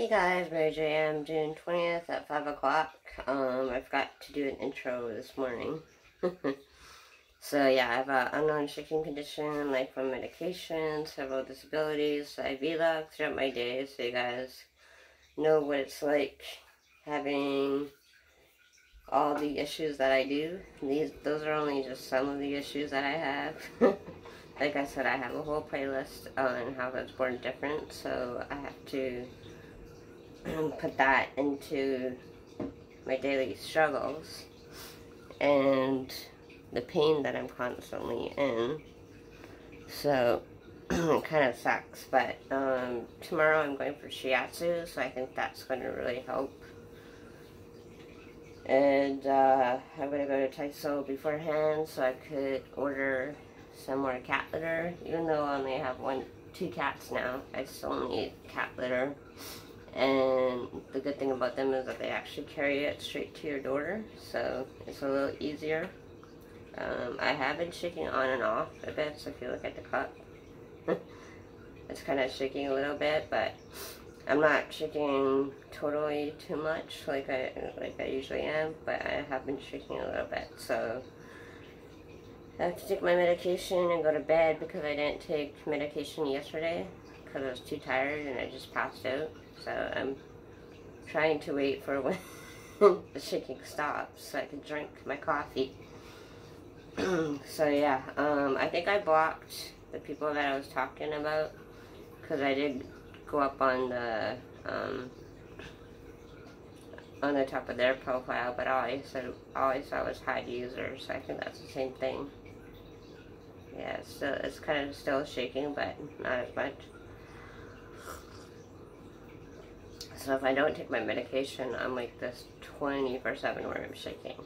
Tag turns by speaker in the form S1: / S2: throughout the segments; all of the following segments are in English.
S1: Hey guys, Mary J. June 20th at 5 o'clock. Um, I forgot to do an intro this morning. so yeah, I have an unknown shaking condition, like from medication, several disabilities. I vlog throughout my day so you guys know what it's like having all the issues that I do. These, those are only just some of the issues that I have. like I said, I have a whole playlist on how was born different, so I have to put that into my daily struggles and the pain that I'm constantly in. So it kind of sucks, but um, tomorrow I'm going for shiatsu, so I think that's going to really help. And uh, I'm going to go to Taiso beforehand so I could order some more cat litter. Even though I only have one, two cats now, I still need cat litter and the good thing about them is that they actually carry it straight to your door so it's a little easier. Um, I have been shaking on and off a bit so if you look at the cup it's kind of shaking a little bit but I'm not shaking totally too much like I like I usually am but I have been shaking a little bit. So I have to take my medication and go to bed because I didn't take medication yesterday because I was too tired and I just passed out so I'm trying to wait for when the shaking stops so I can drink my coffee. so yeah, um, I think I blocked the people that I was talking about because I did go up on the um, on the top of their profile, but all I said all I saw was hide users. So I think that's the same thing. Yeah, still it's kind of still shaking, but not as much. So if I don't take my medication, I'm like this 24-7 where I'm shaking.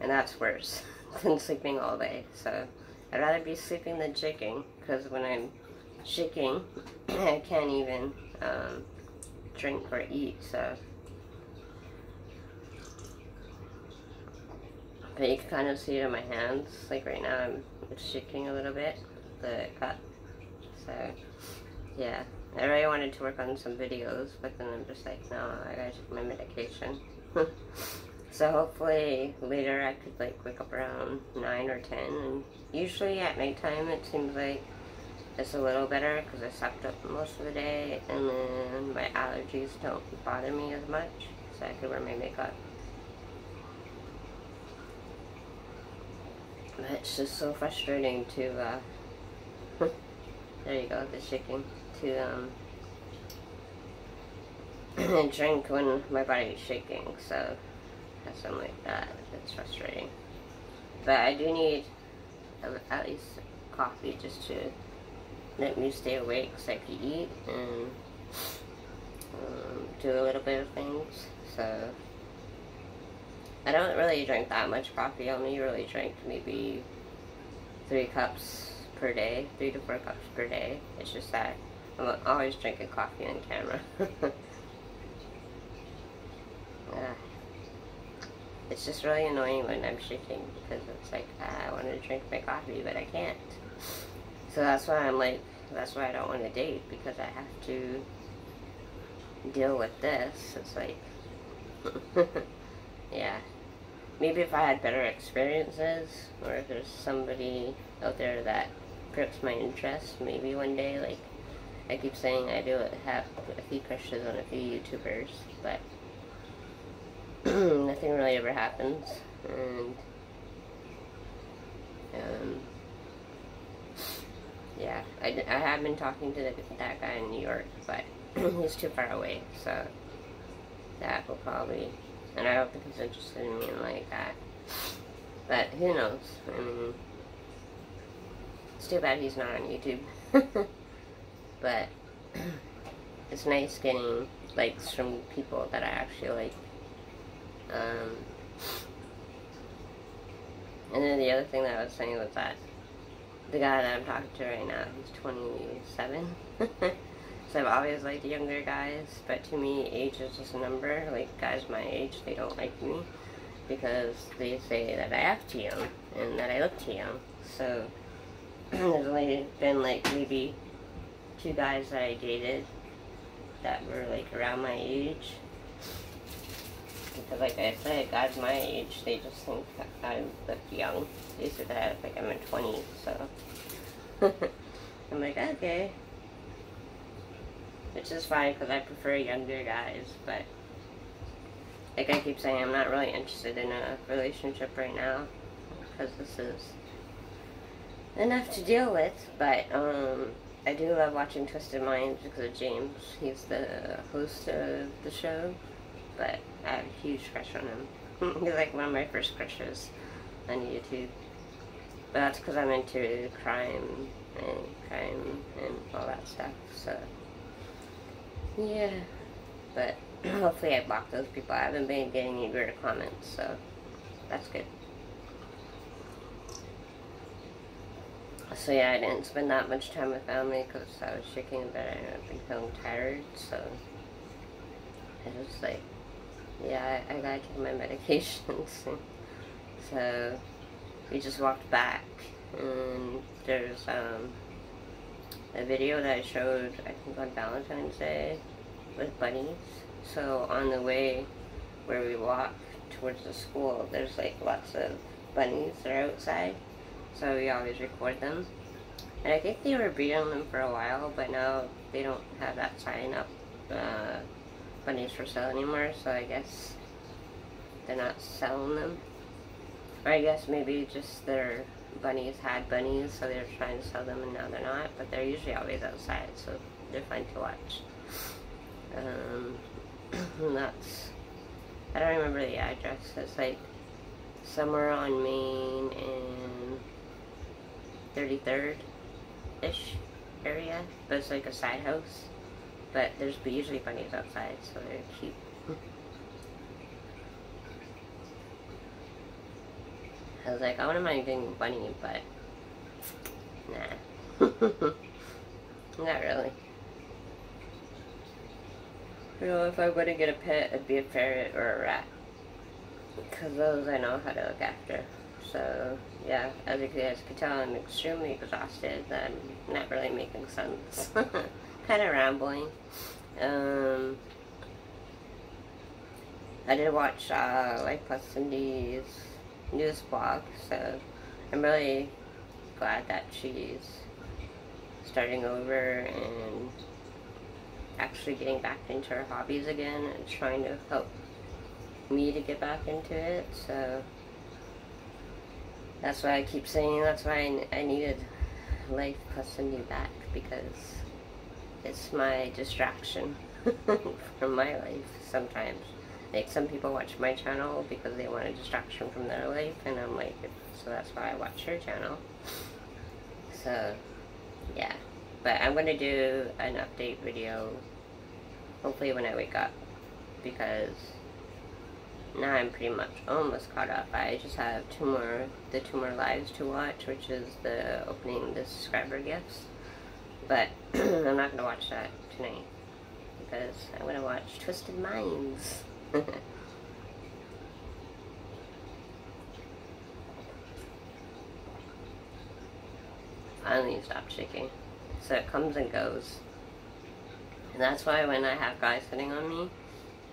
S1: And that's worse than sleeping all day. So I'd rather be sleeping than shaking because when I'm shaking, I can't even um, drink or eat. So But you can kind of see it in my hands. Like right now I'm shaking a little bit, the cut. So yeah. I really wanted to work on some videos, but then I'm just like, no, I gotta take my medication. so hopefully later I could like wake up around 9 or 10, and usually at nighttime it seems like it's a little better because I slept up most of the day, and then my allergies don't bother me as much, so I can wear my makeup. But it's just so frustrating to, uh, there you go, the shaking to um, drink when my body is shaking, so that's something like that. It's frustrating. But I do need at least coffee just to let me stay awake so I can eat and um, do a little bit of things. So I don't really drink that much coffee. I only really drink maybe three cups per day, three to four cups per day. It's just that I'm always drinking coffee on camera. yeah. It's just really annoying when I'm shaking because it's like, ah, I want to drink my coffee, but I can't. So that's why I'm like, that's why I don't want to date because I have to deal with this. It's like, yeah. Maybe if I had better experiences, or if there's somebody out there that grips my interest, maybe one day, like, I keep saying I do have a few crushes on a few YouTubers, but nothing really ever happens. And um, yeah, I, I have been talking to the, that guy in New York, but he's too far away, so that will probably, and I don't think he's interested in me like that. But who knows? I mean, it's too bad he's not on YouTube. but it's nice getting likes from people that I actually like. Um, and then the other thing that I was saying was that the guy that I'm talking to right now, he's 27. so I've always liked younger guys, but to me, age is just a number. Like, guys my age, they don't like me because they say that I act too young and that I look too young. So there's only been like maybe two guys that I dated that were like around my age. Because like I said, guys my age, they just think that I look young. They say that I like I'm in 20, so. I'm like, okay. Which is fine because I prefer younger guys, but like I keep saying, I'm not really interested in a relationship right now because this is enough to deal with. But um, I do love watching Twisted Minds because of James. He's the host of the show, but I have a huge crush on him. He's like one of my first crushes on YouTube. But that's because I'm into crime and crime and all that stuff. So yeah, but hopefully I blocked those people. I haven't been getting any weird comments, so that's good. So yeah, I didn't spend that much time with family because I was shaking in bed and I've been feeling tired, so I was like, yeah, I, I gotta take my medications. so we just walked back and there's um, a video that I showed, I think on Valentine's Day with bunnies. So on the way where we walk towards the school, there's like lots of bunnies that are outside. So we always record them. And I think they were breeding them for a while, but now they don't have that sign up, uh, bunnies for sale anymore, so I guess they're not selling them. Or I guess maybe just their bunnies had bunnies, so they're trying to sell them and now they're not, but they're usually always outside, so they're fun to watch. Um, that's, I don't remember the address, it's like somewhere on Main in 33rd-ish area, but it's like a side house, but there's usually bunnies outside, so they're cute. I was like, I wouldn't mind getting a bunny, but nah. Not really. You know, if I were to get a pet, it'd be a ferret or a rat. Because those I know how to look after. So, yeah, as you guys can tell, I'm extremely exhausted. I'm not really making sense. kind of rambling. Um, I did watch uh, Life Plus Cindy's news blog, so I'm really glad that she's starting over and actually getting back into her hobbies again and trying to help me to get back into it, so that's why I keep saying that's why I, I needed Life Plus Cindy back because it's my distraction from my life sometimes. Like some people watch my channel because they want a distraction from their life, and I'm like, so that's why I watch her channel. So, yeah. But I'm gonna do an update video, hopefully when I wake up, because now I'm pretty much almost caught up. I just have two more, the two more lives to watch, which is the opening the subscriber gifts. But I'm not gonna watch that tonight because I'm gonna watch Twisted Minds. Finally stopped shaking. So it comes and goes. And that's why when I have guys sitting on me,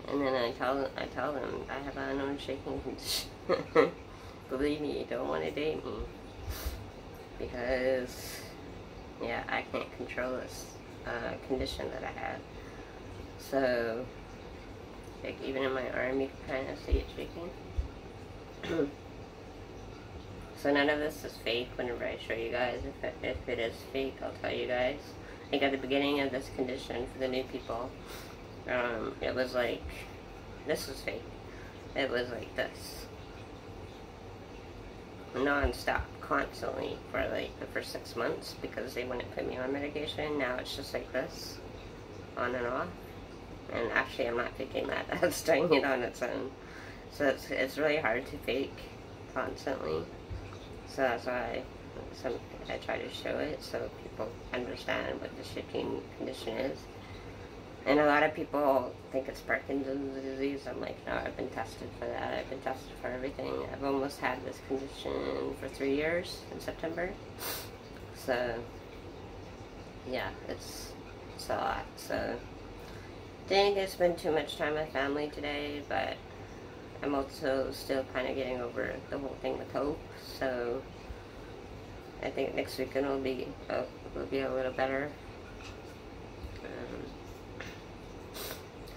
S1: and then I tell I tell them I have an unknown shaking. Believe me, you don't want to date me. Because, yeah, I can't control this uh, condition that I have. So, like even in my arm you can kind of see it shaking. so none of this is fake whenever I show you guys. If it, if it is fake, I'll tell you guys. Like at the beginning of this condition for the new people, um, it was like, this was fake. It was like this. Non-stop, constantly for like the first six months because they wouldn't put me on medication. Now it's just like this, on and off. And actually I'm not faking that, that's doing it on its own. So it's, it's really hard to fake constantly. So that's why some, I try to show it so people understand what the shaking condition is. And a lot of people think it's Parkinson's disease. I'm like, no, I've been tested for that. I've been tested for everything. I've almost had this condition for three years in September. So, yeah, it's, it's a lot. So, didn't get to spend too much time with family today, but I'm also still kind of getting over the whole thing with Hope, so I think next weekend will be uh, will be a little better. Um,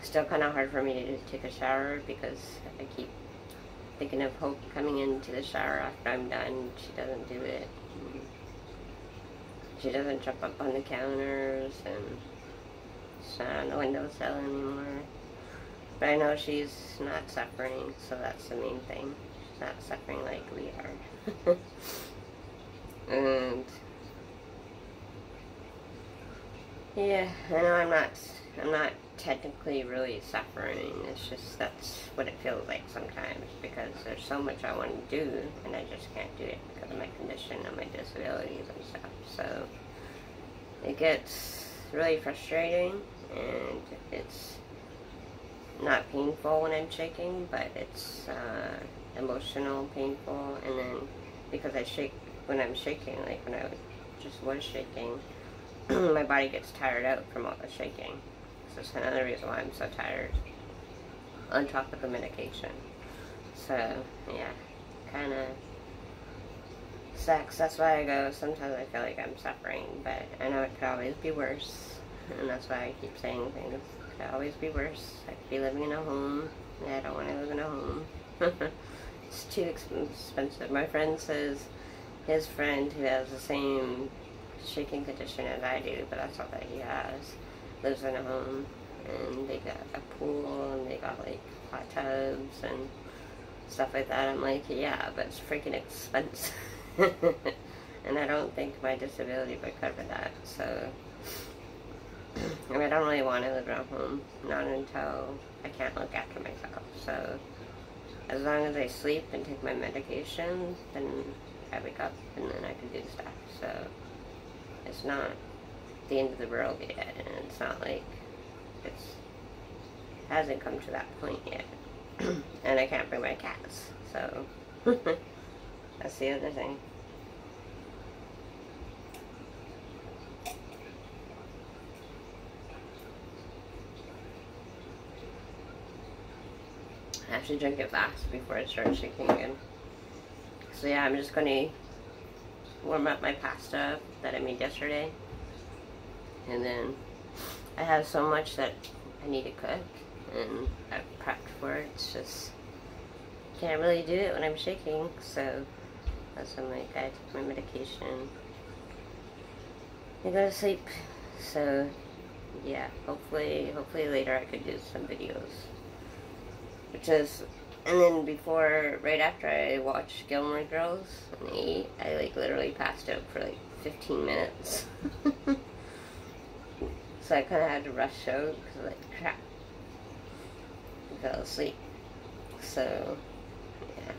S1: still kind of hard for me to take a shower because I keep thinking of Hope coming into the shower after I'm done. She doesn't do it. She doesn't jump up on the counters and not on the windowsill anymore. But I know she's not suffering, so that's the main thing. She's not suffering like we are. and yeah, I know I'm not I'm not technically really suffering. It's just that's what it feels like sometimes because there's so much I want to do and I just can't do it because of my condition and my disabilities and stuff. So it gets really frustrating and it's not painful when I'm shaking, but it's uh, emotional, painful, and then because I shake when I'm shaking, like when I just was shaking, my body gets tired out from all the shaking. It's another reason why I'm so tired. On top of the medication. So, yeah, kind of sucks. That's why I go, sometimes I feel like I'm suffering, but I know it could always be worse. And that's why I keep saying things could always be worse. I could be living in a home. Yeah, I don't want to live in a home. it's too expensive. My friend says his friend who has the same shaking condition as I do, but that's all that he has, lives in a home. And they got a pool and they got like hot tubs and stuff like that. I'm like, yeah, but it's freaking expensive. and I don't think my disability would cover that, so I mean, I don't really want to live at home, not until I can't look after myself. So, as long as I sleep and take my medication, then I wake up and then I can do stuff. So, it's not the end of the world yet, and it's not like it's hasn't come to that point yet. and I can't bring my cats, so that's the other thing. I have to drink it fast before it starts shaking again. So yeah, I'm just going to warm up my pasta that I made yesterday. And then I have so much that I need to cook and I've prepped for it. It's just can't really do it when I'm shaking. So that's like, I take my medication. I go to sleep. So yeah, hopefully, hopefully later I could do some videos which is and then before right after I watched Gilmore Girls and ate, I like literally passed out for like 15 minutes so I kind of had to rush out because like crap. I fell asleep. So yeah.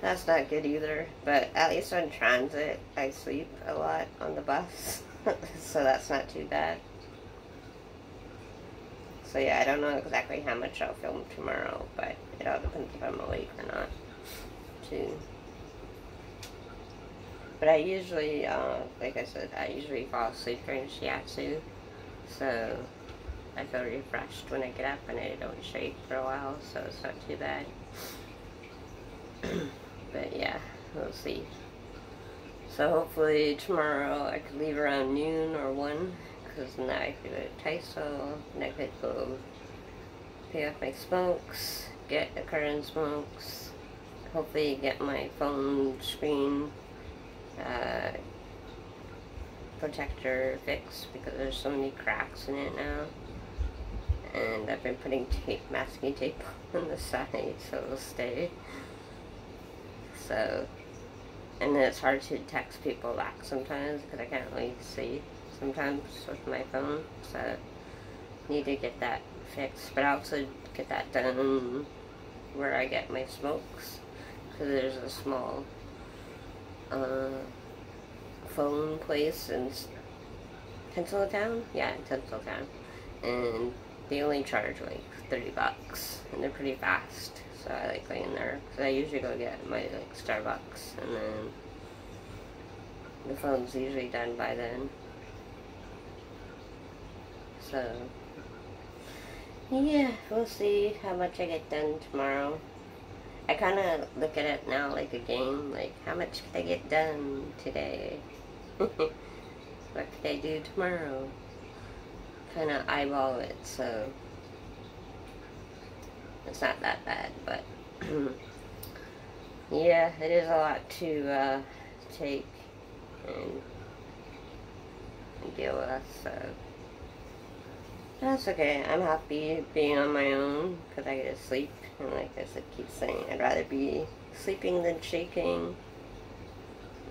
S1: That's not good either but at least on transit I sleep a lot on the bus. So that's not too bad. So yeah, I don't know exactly how much I'll film tomorrow, but it all depends if I'm awake or not, too. But I usually, uh, like I said, I usually fall asleep during shiatsu, so I feel refreshed when I get up and I don't shake for a while, so it's not too bad. but yeah, we'll see. So hopefully tomorrow I could leave around noon or 1 because now I could go to Taiso, and I could go pay off my smokes, get the current smokes, hopefully get my phone screen uh, protector fixed because there's so many cracks in it now. And I've been putting tape, masking tape on the side so it'll stay. So, and it's hard to text people back sometimes because I can't really see sometimes with my phone, so need to get that fixed. But I also get that done where I get my smokes, because there's a small uh, phone place in Tinseltown? Yeah, in Tinseltown. And they only charge like 30 bucks, and they're pretty fast. So I like going there, because I usually go get my like Starbucks, and then the phone's usually done by then. So, yeah, we'll see how much I get done tomorrow. I kind of look at it now like a game, like how much could I get done today? what could I do tomorrow? Kind of eyeball it, so it's not that bad, but yeah, it is a lot to uh, take and, deal with, so that's okay. I'm happy being on my own because I get to sleep. And like I said, keep saying, I'd rather be sleeping than shaking.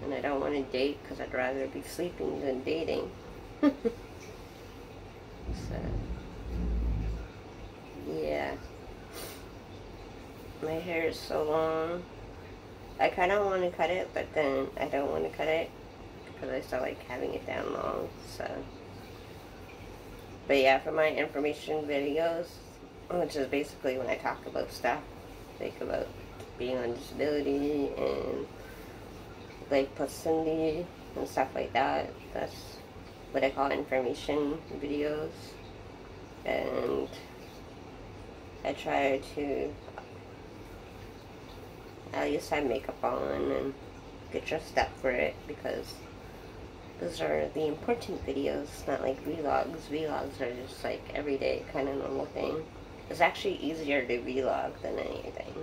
S1: And I don't want to date because I'd rather be sleeping than dating. so, yeah. My hair is so long. I kind of want to cut it, but then I don't want to cut it because I still like having it down long. So. But yeah, for my information videos, which is basically when I talk about stuff, like about being on disability and like placenta and stuff like that. That's what I call information videos. And I try to at least have makeup on and get dressed up for it because those are the important videos, not like vlogs. Vlogs are just like everyday kind of normal thing. It's actually easier to vlog than anything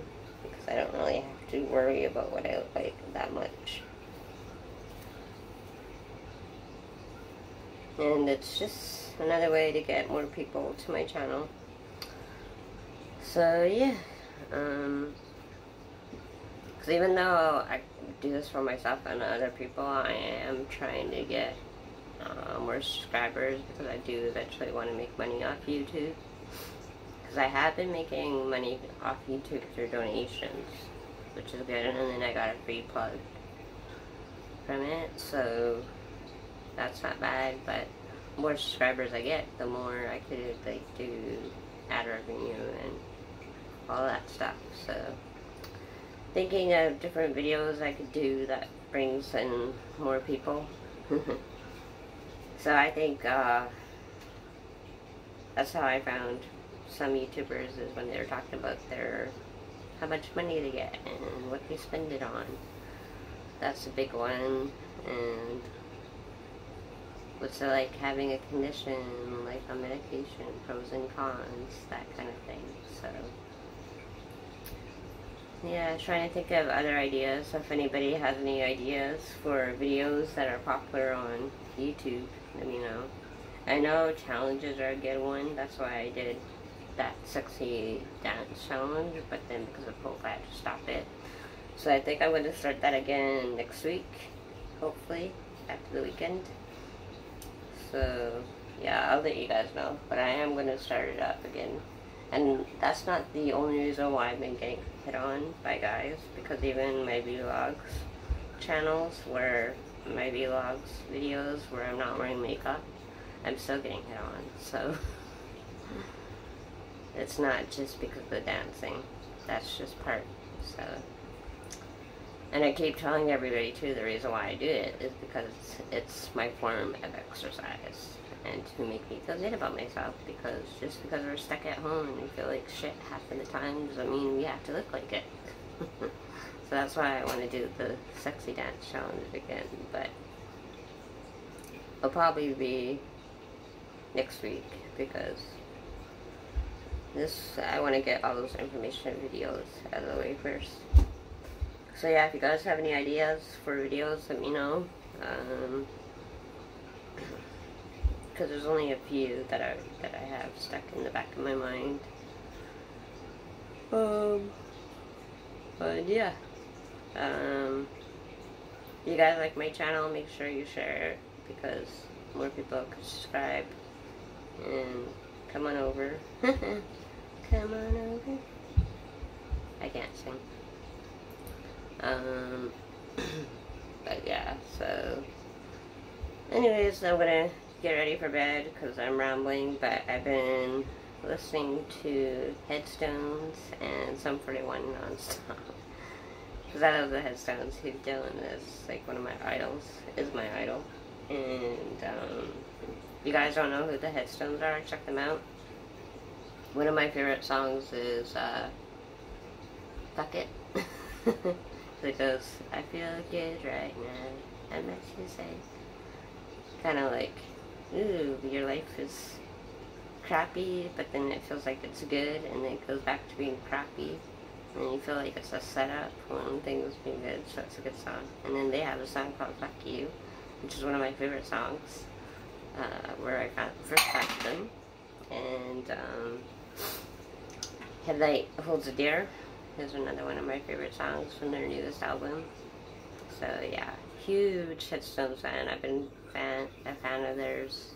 S1: because I don't really have to worry about what I look like that much. And it's just another way to get more people to my channel. So yeah, um, because even though I do this for myself and other people, I am trying to get uh, more subscribers because I do eventually want to make money off YouTube. Because I have been making money off YouTube through donations, which is good, and then I got a free plug from it, so that's not bad, but more subscribers I get, the more I could like do ad revenue and all that stuff, so thinking of different videos I could do that brings in more people. so I think uh, that's how I found some YouTubers is when they were talking about their how much money they get and what they spend it on. That's a big one. And what's it like having a condition, like a medication, pros and cons, that kind of thing. So. Yeah, trying to think of other ideas. If anybody has any ideas for videos that are popular on YouTube, let me know. I know challenges are a good one. That's why I did that sexy dance challenge, but then because of COVID, I had to stop it. So I think I'm going to start that again next week, hopefully, after the weekend. So, yeah, I'll let you guys know. But I am going to start it up again. And that's not the only reason why I've been getting hit on by guys, because even my vlogs channels where my vlogs videos where I'm not wearing makeup, I'm still getting hit on, so it's not just because of the dancing, that's just part, so. And I keep telling everybody too, the reason why I do it is because it's my form of exercise and to make me feel good about myself because just because we're stuck at home and we feel like shit half of the time doesn't mean we have to look like it. so that's why I want to do the sexy dance challenge again, but it'll probably be next week because this, I want to get all those information videos out of the way first. So yeah, if you guys have any ideas for videos, let me know. Um, because there's only a few that I that I have stuck in the back of my mind. Um, but yeah, um, you guys like my channel, make sure you share it because more people can subscribe and come on over. come on over. I can't sing. Um, but yeah, so anyways, I'm gonna get ready for bed because I'm rambling, but I've been listening to Headstones and Sum 41 nonstop. Because I love the Headstones. Hugh Dillon is like one of my idols, is my idol. And um, you guys don't know who the Headstones are, check them out. one of my favorite songs is uh, Fuck It. it goes, I feel good right now. I makes you say. Kind of like, ooh, your life is crappy, but then it feels like it's good, and then it goes back to being crappy. And you feel like it's a setup when things being good, so it's a good song. And then they have a song called Fuck You, which is one of my favorite songs, uh, where I got first got them. And um, Headlight Holds a Deer is another one of my favorite songs from their newest album. So yeah, huge Headstones fan. I've been fan a fan of theirs.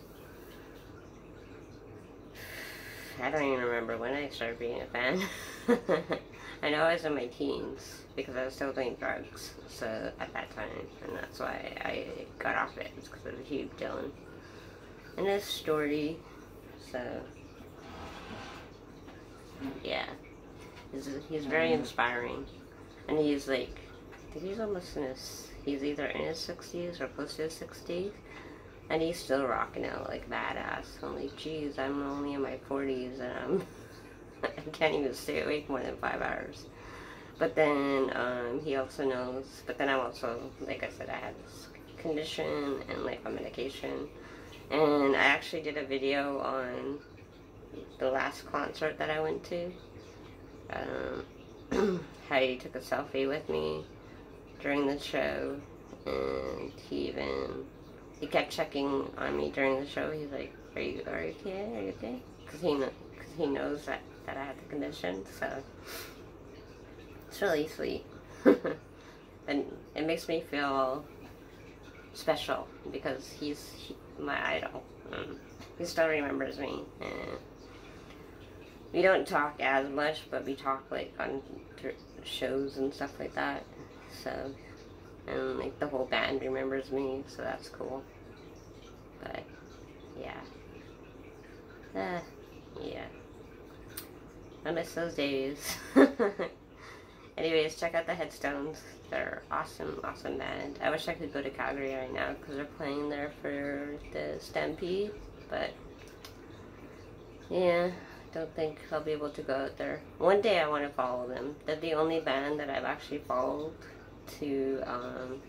S1: I don't even remember when I started being a fan. I know I was in my teens because I was still doing drugs. So at that time, and that's why I got off it. It's because of Hugh Dillon and his story. So yeah, he's he's very mm-hmm. inspiring, and he's like, I think he's almost in his. He's either in his sixties or close to his sixties, and he's still rocking out like badass. Like, geez, I'm only in my forties and I'm. I can't even stay awake more than five hours. But then um, he also knows, but then I'm also, like I said, I had this condition and like a medication. And I actually did a video on the last concert that I went to. Um, how he took a selfie with me during the show. And he even, he kept checking on me during the show. He's like, are you, are you okay? Are you okay? Because he, cause he knows that that I have the condition, so it's really sweet. and it makes me feel special because he's he, my idol. Um, he still remembers me. And we don't talk as much, but we talk like on shows and stuff like that. So, and like the whole band remembers me, so that's cool. But, yeah. Uh, yeah. I miss those days. Anyways, check out the Headstones. They're awesome, awesome band. I wish I could go to Calgary right now because they're playing there for the Stampede. But, yeah, I don't think I'll be able to go out there. One day I want to follow them. They're the only band that I've actually followed to um,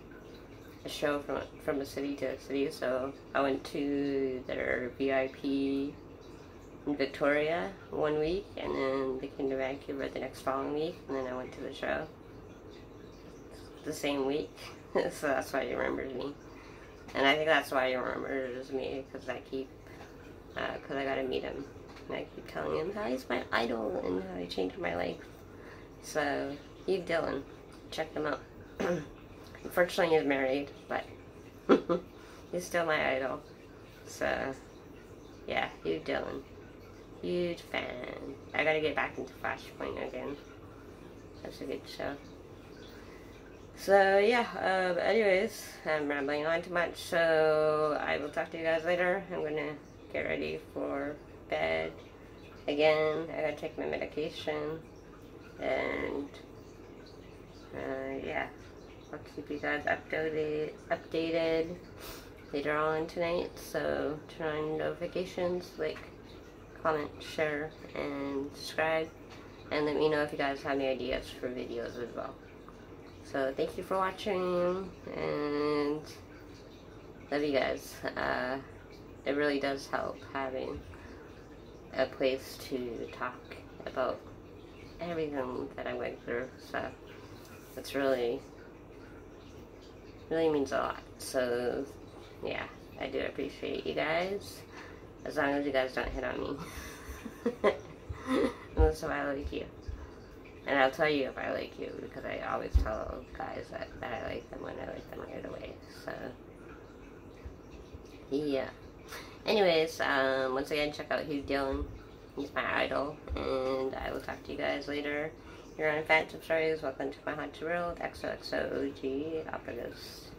S1: a show from, from a city to a city. So I went to their VIP in Victoria one week, and then they came to Vancouver the next following week, and then I went to the show the same week. so that's why he remembers me. And I think that's why he remembers me, because I keep, because uh, I got to meet him. And I keep telling him how he's my idol and how he changed my life. So, Hugh Dillon. check them out. Unfortunately, he's married, but he's still my idol. So, yeah, Hugh Dillon. Huge fan. I gotta get back into Flashpoint again. That's a good show. So yeah, uh, anyways, I'm rambling on too much, so I will talk to you guys later. I'm gonna get ready for bed. Again, I gotta take my medication, and uh, yeah, I'll keep you guys updated, updated later on tonight, so turn on notifications, like, comment, share, and subscribe. And let me know if you guys have any ideas for videos as well. So thank you for watching, and love you guys. Uh, it really does help having a place to talk about everything that I went through. So it's really, really means a lot. So yeah, I do appreciate you guys. As long as you guys don't hit on me. Unless I like you. And I'll tell you if I like you, because I always tell guys that, that I like them when I like them right away. So, yeah. Anyways, um, once again, check out Hugh Dillon. He's my idol. And I will talk to you guys later. You're on Phantom Stories. Welcome to my haunted world. XOXO OG Operas.